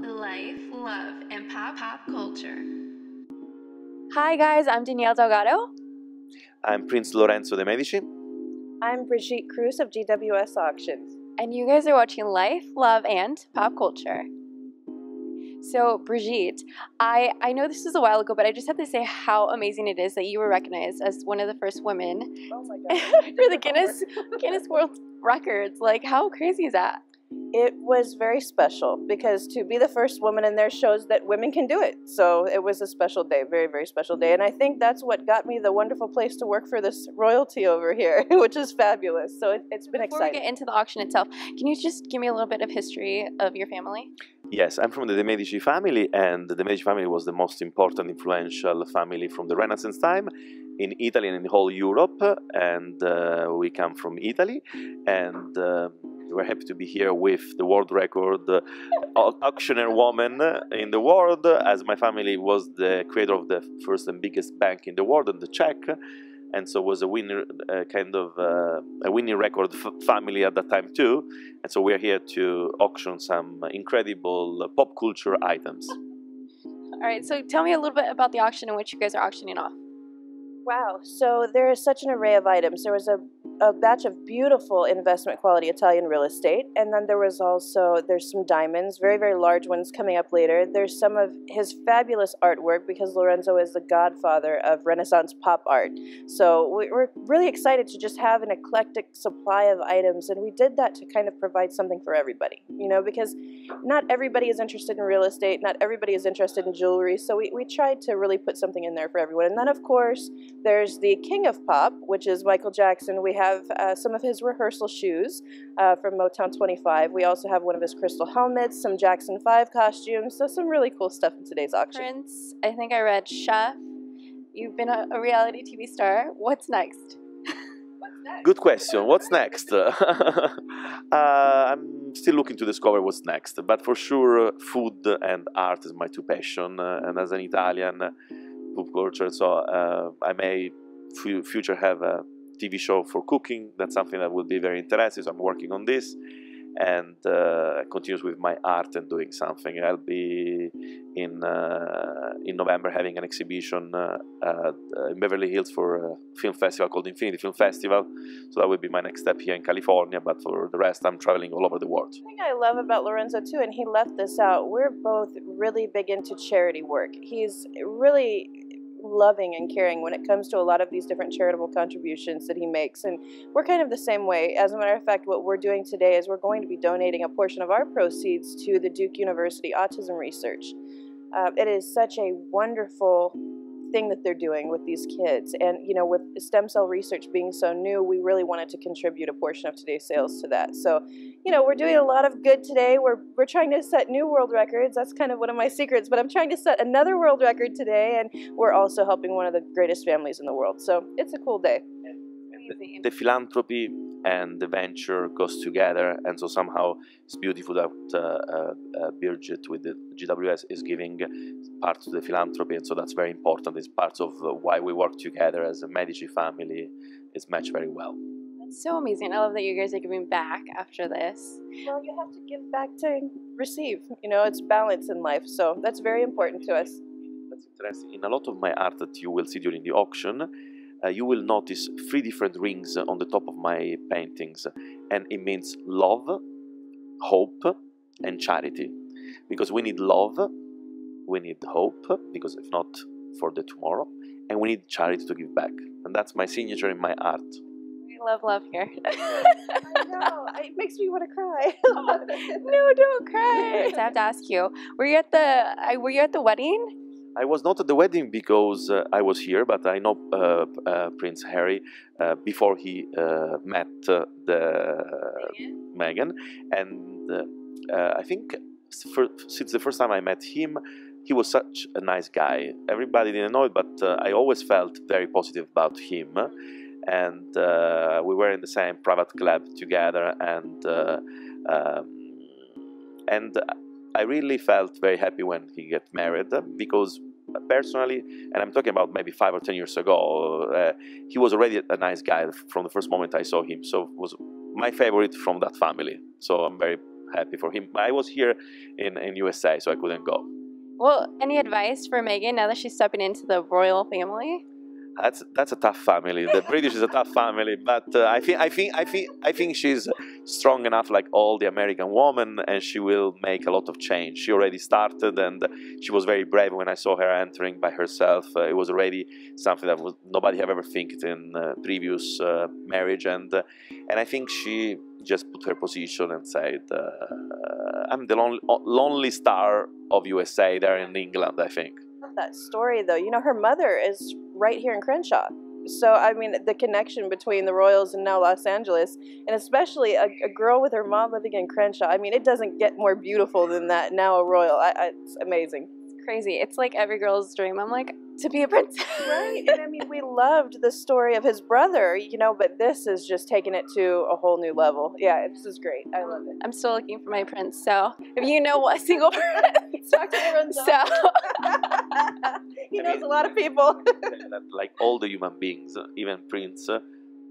life, love, and pop pop culture. Hi, guys, I'm Danielle Delgado. I'm Prince Lorenzo de Medici. I'm Brigitte Kruse of GWS Auctions. And you guys are watching Life, Love, and Pop Culture. So, Brigitte, I, I know this was a while ago, but I just have to say how amazing it is that you were recognized as one of the first women Oh my god. for the Guinness Guinness World Records. Like, how crazy is that? It was very special because to be the first woman in there shows that women can do it. So it was a special day, very, very special day. And I think that's what got me the wonderful place to work for this royalty over here, which is fabulous. So it, it's been Before we get into the auction itself, can you just give me a little bit of history of your family? Yes, I'm from the De Medici family, and the De Medici family was the most important, influential family from the Renaissance time in Italy and in whole Europe. And uh, we come from Italy, and uh, we're happy to be here with the world record uh, auctioneer woman in the world, as my family was the creator of the first and biggest bank in the world, and the check. And so was a winner, uh, kind of uh, a winning record f- family at that time too. And so we're here to auction some incredible pop culture items. All right, so tell me a little bit about the auction and what you guys are auctioning off. Wow. So there is such an array of items. There was a, a batch of beautiful investment quality Italian real estate. And then there was also, there's some diamonds, very, very large ones coming up later. There's some of his fabulous artwork because Lorenzo is the godfather of Renaissance pop art. So we- we're really excited to just have an eclectic supply of items. And we did that to kind of provide something for everybody, you know, because not everybody is interested in real estate. Not everybody is interested in jewelry. So we, we tried to really put something in there for everyone. And then, of course, there's the King of Pop, which is Michael Jackson. We have uh, some of his rehearsal shoes uh, from Motown 25. We also have one of his crystal helmets, some Jackson 5 costumes. So, some really cool stuff in today's auction. Prince, I think I read Chef. You've been a, a reality TV star. What's next? Good question. What's next? uh, I'm still looking to discover what's next, but for sure, uh, food and art is my two passion. Uh, and as an Italian, pop culture, so uh, I may fu- future have a TV show for cooking. That's something that would be very interesting. So I'm working on this, and uh, continues with my art and doing something. I'll be in uh, in November having an exhibition uh, uh, in Beverly Hills for a film festival called Infinity Film Festival. So that would be my next step here in California. But for the rest, I'm traveling all over the world. The thing I love about Lorenzo too, and he left this out, we're both really big into charity work. He's really loving and caring when it comes to a lot of these different charitable contributions that he makes. And we're kind of the same way. As a matter of fact, what we're doing today is we're going to be donating a portion of our proceeds to the Duke University Autism Research. Uh, it is such a wonderful thing that they're doing with these kids. And, you know, with stem cell research being so new, we really wanted to contribute a portion of today's sales to that. So, you know, we're doing a lot of good today. We're, we're trying to set new world records. That's kind of one of my secrets, but I'm trying to set another world record today. And we're also helping one of the greatest families in the world. So it's a cool day. Amazing. The philanthropy and the venture goes together, and so somehow it's beautiful that uh, uh, uh, Brigitte with the GWS is giving part to the philanthropy, and so that's very important. It's part of uh, why we work together as a Medici family. It's matched very well. That's so amazing. I love that you guys are giving back after this. Well, you have to give back to receive. You know, it's balance in life. So that's very important to us. That's interesting. In a lot of my art that you will see during the auction, uh, you will notice three different rings on the top of my paintings, and it means love, hope, and charity. Because we need love, we need hope, because if not for the tomorrow, and we need charity to give back. And that's my signature in my art. We love love here. I know. It makes me want to cry. no, don't cry. I have to ask you: Were you at the? I- Were you at the wedding? I was not at the wedding because uh, I was here, but I know uh, uh, Prince Harry uh, before he uh, met uh, the Meghan, and uh, uh, I think fir- since the first time I met him, he was such a nice guy. Everybody didn't know it, but uh, I always felt very positive about him. And uh, we were in the same private club together, and uh, um, and I really felt very happy when he got married because personally, and I'm talking about maybe five or ten years ago, uh, he was already a nice guy from the first moment I saw him. So was my favorite from that family. So I'm very happy for him. I was here in, in USA, so I couldn't go. Well, any advice for Meghan now that she's stepping into the royal family? That's that's a tough family. The British is a tough family, but uh, I think I think I think I think she's strong enough, like all the American women, and she will make a lot of change. She already started, and she was very brave when I saw her entering by herself. Uh, it was already something that was, nobody have ever thinked in uh, previous uh, marriage, and uh, and I think she just put her position and said, uh, "I'm the lonely, lonely star of USA there in England." I think that story though. You know, her mother is right here in Crenshaw. So, I mean, the connection between the Royals and now Los Angeles, and especially a, a girl with her mom living in Crenshaw. I mean, it doesn't get more beautiful than that. Now a Royal. I, I, it's amazing. It's crazy. It's like every girl's dream. I'm like, to be a princess. right. And I mean, we loved the story of his brother, you know, but this is just taking it to a whole new level. Yeah, this is great. I love it. I'm still looking for my prince. So if you know what single prince, talk to Lorenzo. So he knows a lot of people. like all the human beings, even Prince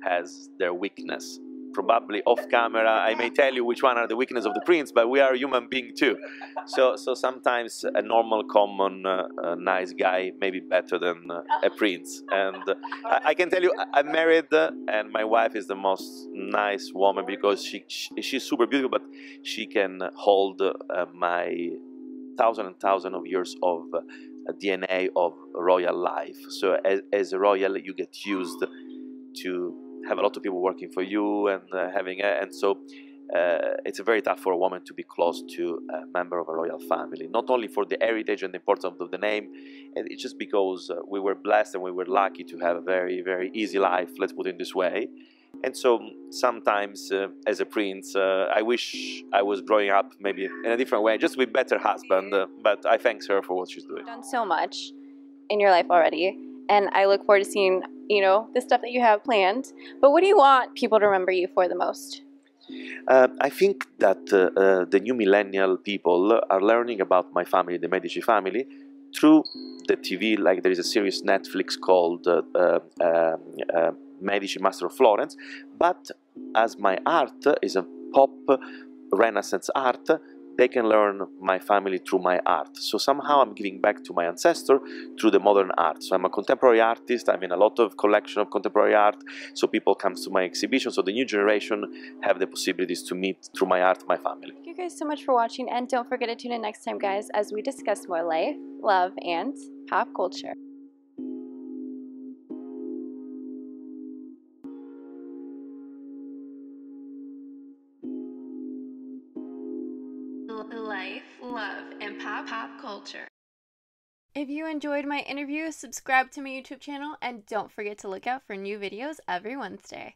has their weakness probably off camera I may tell you which one are the weakness of the prince, but we are human being too. So so sometimes a normal, common, uh, uh, nice guy may be better than uh, a prince. And uh, I, I, can tell you, I'm married, and my wife is the most nice woman because she, she she's super beautiful, but she can hold my thousand and thousand of years of DNA of royal life. So as, as a royal, you get used to have a lot of people working for you and uh, having a, and so uh, it's very tough for a woman to be close to a member of a royal family not only for the heritage and the importance of the name it's just because uh, we were blessed and we were lucky to have a very very easy life let's put it in this way. And so sometimes uh, as a prince uh, i wish i was growing up maybe in a different way just with better husband uh, but i thank her for what she's doing. You've done so much in your life already and i look forward to seeing you know, the stuff that you have planned. But what do you want people to remember you for the most? Uh, I think that uh, uh, the new millennial people are learning about my family, the Medici family, through the TV. Like there is a series Netflix called uh, uh, um, uh, Medici Master of Florence. But as my art is a pop Renaissance art, they can learn my family through my art. So somehow I'm giving back to my ancestor through the modern art. So I'm a contemporary artist. I'm in a lot of collection of contemporary art. So people come to my exhibition. So the new generation have the possibilities to meet through my art my family. Thank you guys so much for watching. And don't forget to tune in next time, guys, as we discuss more life, love, and pop culture. Life, love, and pop pop culture. If you enjoyed my interview, subscribe to my YouTube channel and don't forget to look out for new videos every Wednesday.